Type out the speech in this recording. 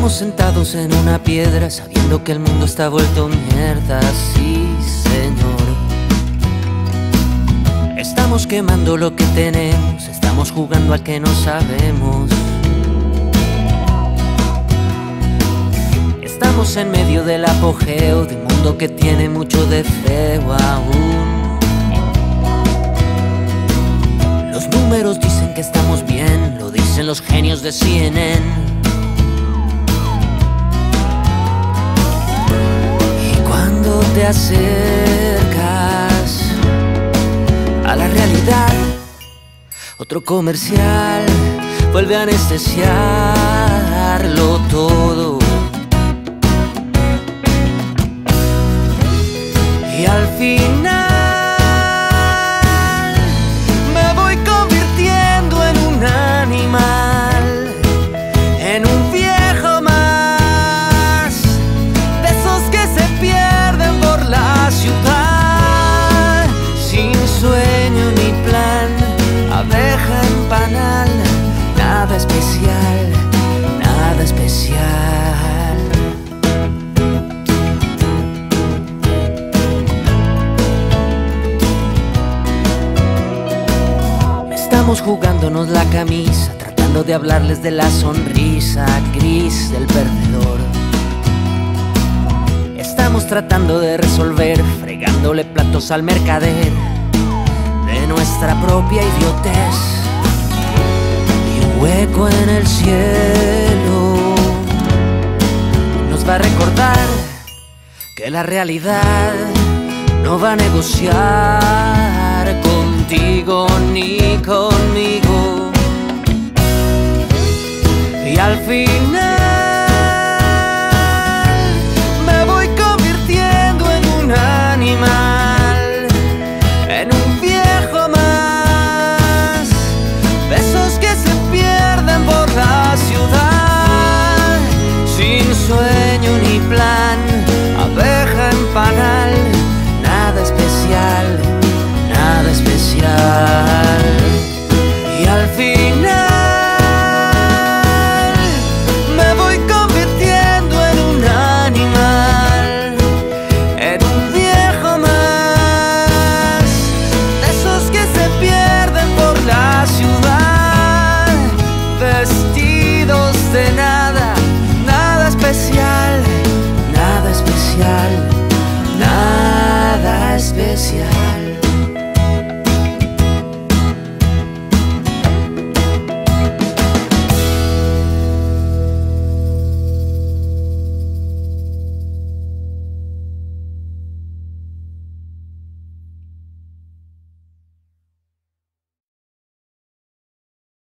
Estamos sentados en una piedra sabiendo que el mundo está vuelto mierda, sí señor. Estamos quemando lo que tenemos, estamos jugando al que no sabemos. Estamos en medio del apogeo de un mundo que tiene mucho de feo aún. Los números dicen que estamos bien, lo dicen los genios de CNN. Te acercas a la realidad, otro comercial vuelve a anestesiarlo todo. Y al final Estamos jugándonos la camisa, tratando de hablarles de la sonrisa gris del perdedor. Estamos tratando de resolver, fregándole platos al mercader de nuestra propia idiotez hueco en el cielo nos va a recordar que la realidad no va a negociar contigo ni conmigo.